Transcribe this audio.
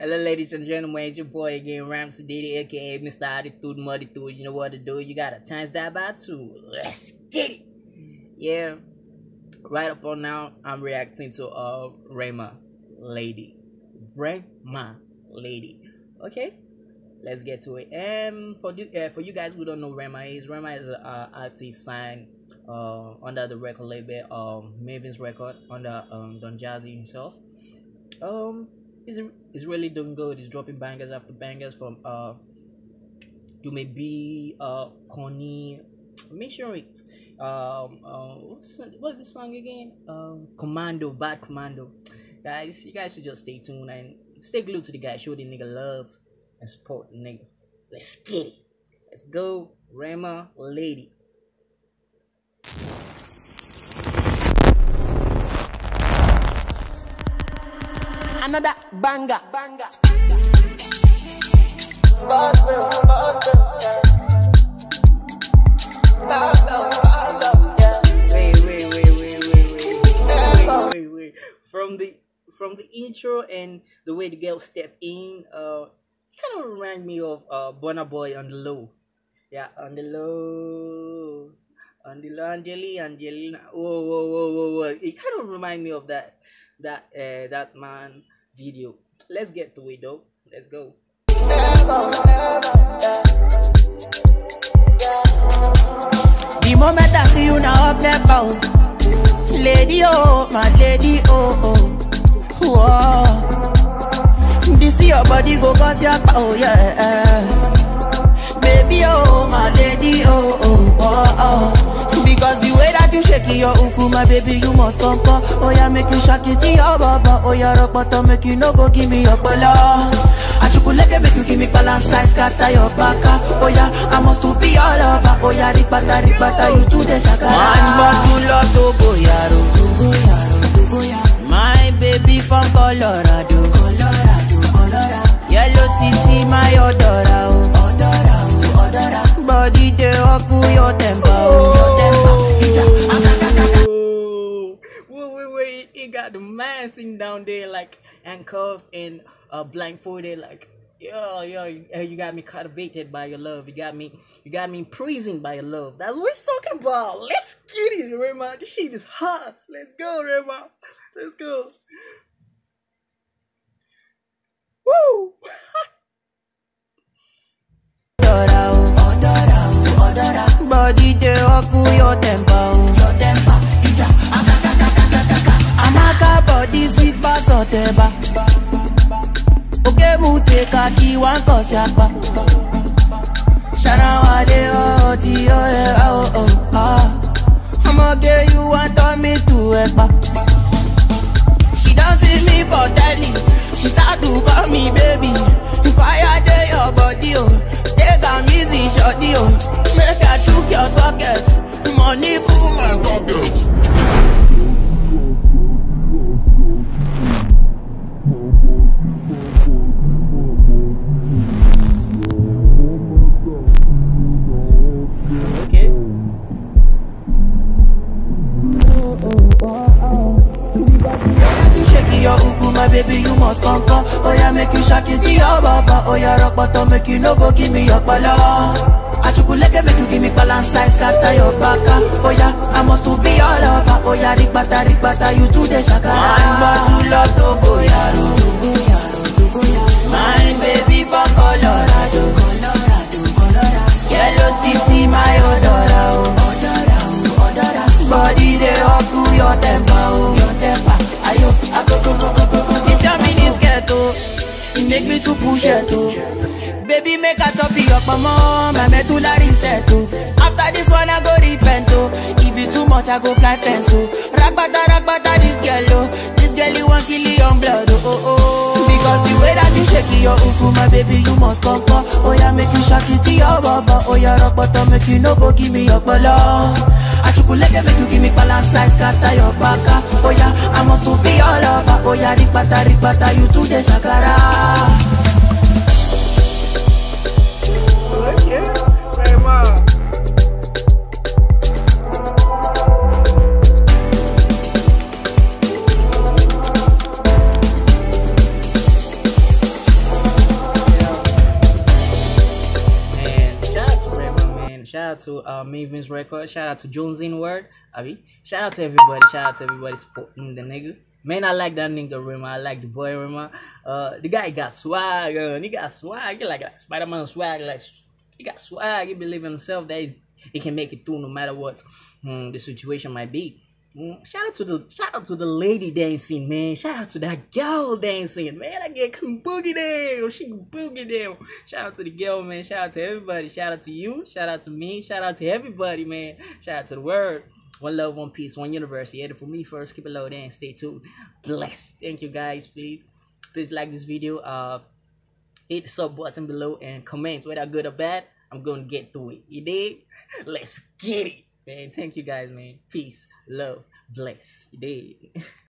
ladies and gentlemen, it's your boy again, Ramsey Diddy, aka Mr. Attitude, Attitude. You know what to do. You gotta times that by two. Let's get it. Yeah. Right up on now, I'm reacting to uh Rema Lady. Rema Lady. Okay? Let's get to it. And for you, uh, for you guys who don't know Rema is, Rema is a uh, artist signed uh under the record label um Mavin's record under um Don Jazzy himself. Um he's really doing good. He's dropping bangers after bangers from uh Dumebi uh Connie make sure it um uh, what's what's the song again? Um commando bad commando. Guys you guys should just stay tuned and stay glued to the guy. Show the nigga love and support the nigga. Let's get it. Let's go Rema lady another banger. banger. wait, wait, wait. from the from the intro and the way the girl stepped in, uh, kind of remind me of uh Burna Boy on the low, yeah, on the low, on the low, Angelina, Angelina, whoa, whoa, whoa, whoa, whoa, it kind of remind me of that, that, uh, that man, video. Let's get to it though. Let's go. The moment I see you now up there bound Lady oh, my lady oh oh Whoa This your body go cause your power yeah Baby oh, my lady oh oh oh oh you shake your uku, my baby, you must come come. Oh yeah, make you shake it your baba. Oh yeah, rock bottom, make you no go give me your bala. Achukuleke make you give me balance size, scatter your baka. Oh yeah, I must to be all over. Oh yeah, ripata ripata, you to the shakara. One bottle of Togo yaro, Togo yaro, Togo yaro. My baby from Colorado, Colorado, Colorado. Yellow CC, my odora, oh, odora, oh, odora. Body dey up your temper, sitting down there like handcuffed and uh, blindfolded, like, yo, yo, you, got me captivated by your love. You got me, you got me imprisoned by your love. That's what he's talking about. Let's get it, Rema. This shit is hot. Let's go, Rema. Let's go. Woo! Body dey up your seba okemuteka kiwa you want turn me to ẹpa. she don see me for telly she start to call me baby the fire dey your body oh. take easy shorty oh. make i chook your socket money full my pocket. Shake your uku, my baby, you must come come. Oh yeah, make you shake it to your baba. Oh yeah, rock bottom, make you no go give me your pala. Achukuleke make you give me balance size, scatter your baka. Oh yeah, I must to be all over. Oh yeah, rikbata, rikbata, you to the shakara. One bottle of Togo yaro, Togo yaro, Togo yaro. My baby for make me to push it, oh. Baby, make a top mama, my medulla reset, oh. After this one, I go repent, oh. If it too much, I go fly fence, oh. Ragbata, ragbata, this girl, oh. This girl, you want kill your blood, oh, oh, oh. Because the way that you shake your uku, oh, my baby, you must come, come. Oh, yeah, make you shake it to your baba. Oh, yeah, rock bottom, make you no go give me your bala. Achukuleke, make you give me balance size, scatter your baka. Ah. Oh, yeah, I must to be all over. Oh, yeah, rikbata, rikbata, you to the shakara. Out to uh, Mavin's Record. Shout out to Jonzing World. Mean, shout out to everybody. Shout out to everybody supporting the nigga. Man, I like that nigga Rema. I like the boy Rema. Uh, the guy got swag. Uh, he got swag. He like, like Spider Man swag. Like he got swag. He believe in himself that he can make it through no matter what hmm, the situation might be. Mm, shout out to the shout out to the lady dancing, man. Shout out to that girl dancing, man. I get can boogie down. She boogie down. Shout out to the girl, man. Shout out to everybody. Shout out to you. Shout out to me. Shout out to everybody, man. Shout out to the world. One love, one peace, one universe. You for me first. Keep it low and stay tuned. Blessed. Thank you guys. Please, please like this video. Uh, hit the sub button below and comment whether good or bad. I'm gonna get through it. You dig? Let's get it man. Thank you guys, man. Peace, love, bless. Did.